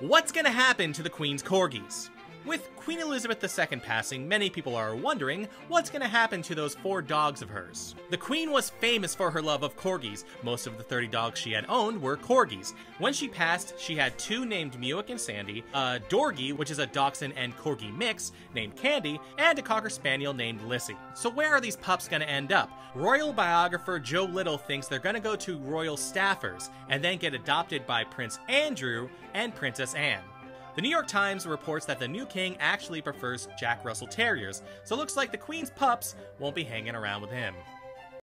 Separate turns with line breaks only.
What's gonna happen to the Queen's corgis? Queen Elizabeth II passing, many people are wondering what's going to happen to those four dogs of hers. The Queen was famous for her love of corgis. Most of the 30 dogs she had owned were corgis. When she passed, she had two named Muick and Sandy, a Dorgie, which is a Dachshund and Corgi mix, named Candy, and a Cocker Spaniel named Lissy. So where are these pups going to end up? Royal biographer Joe Little thinks they're going to go to royal staffers and then get adopted by Prince Andrew and Princess Anne. The New York Times reports that the new king actually prefers Jack Russell Terriers, so it looks like the Queen's pups won't be hanging around with him.